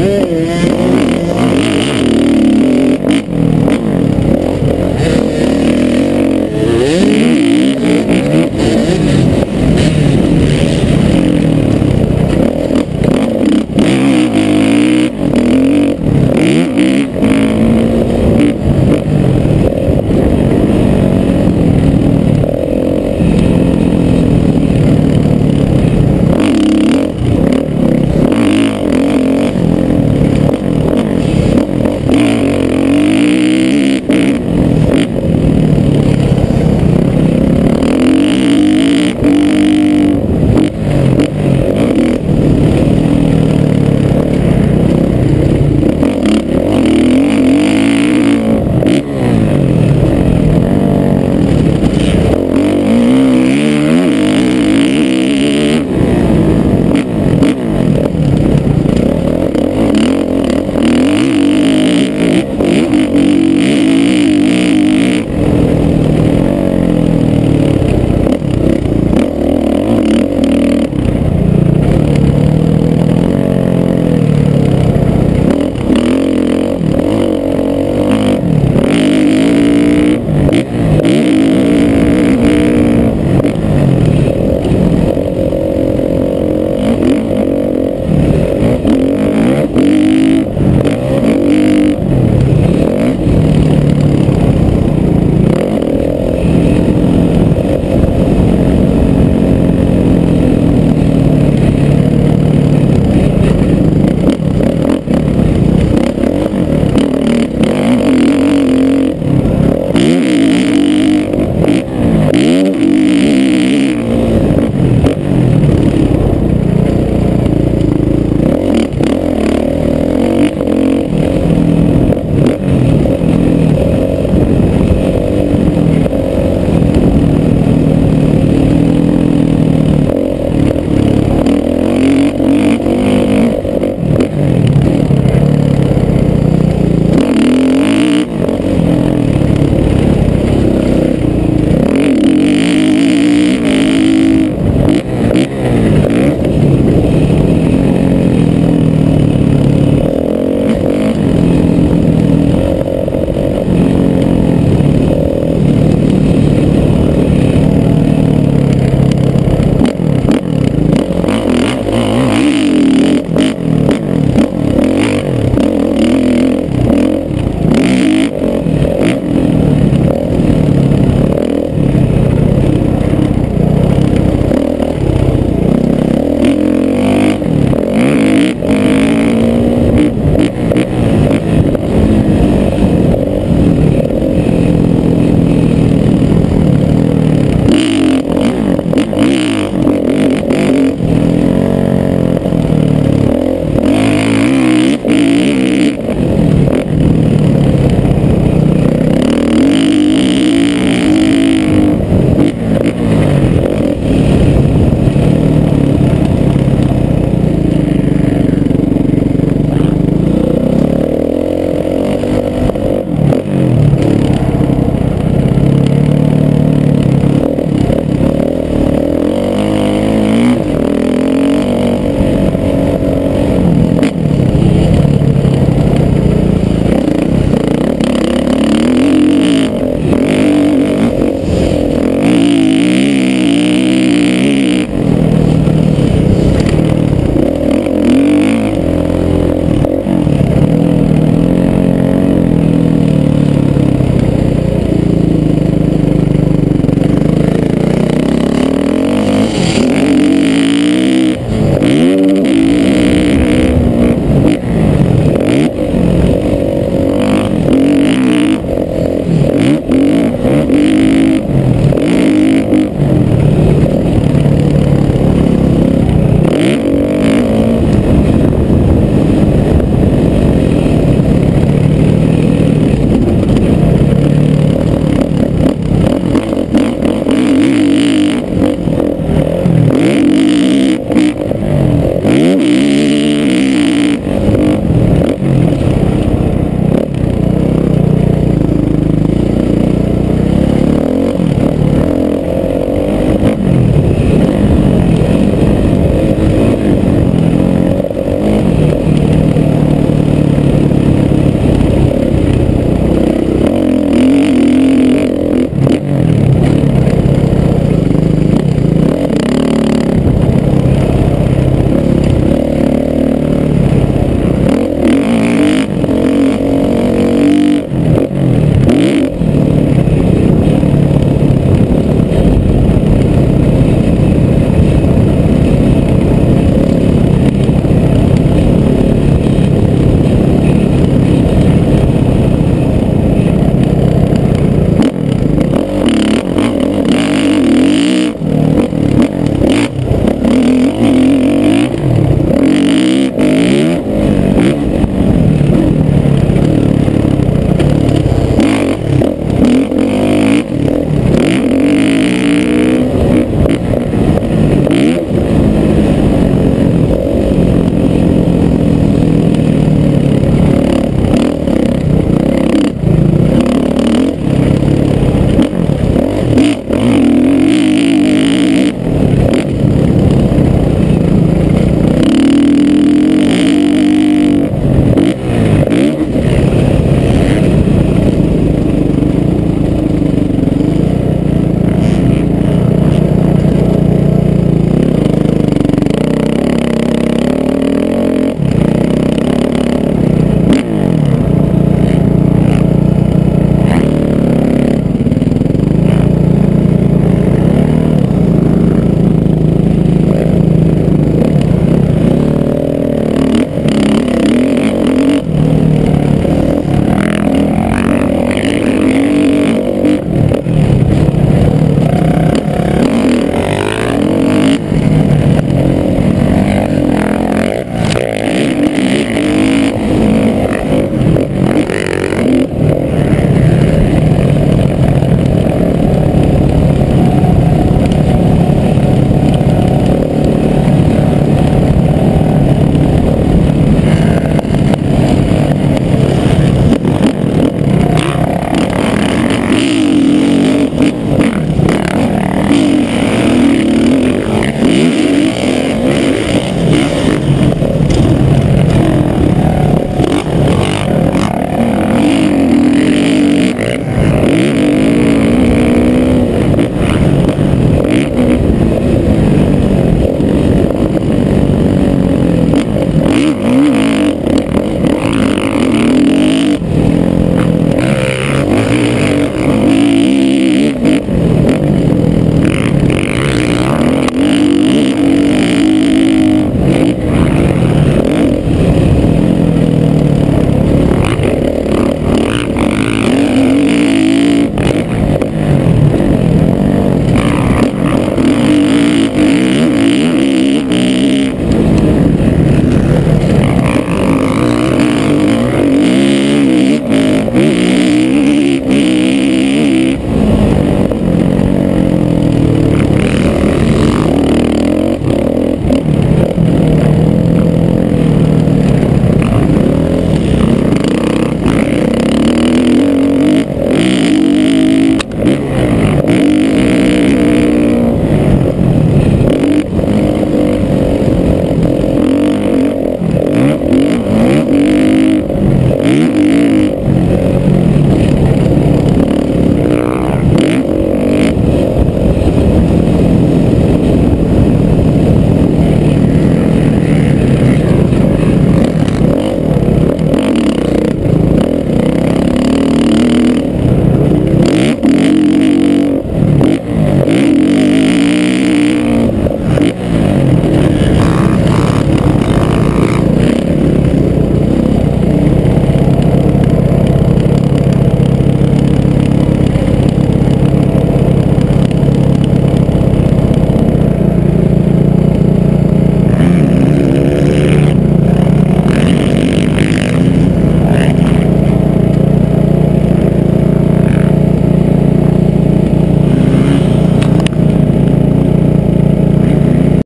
Mm-hmm.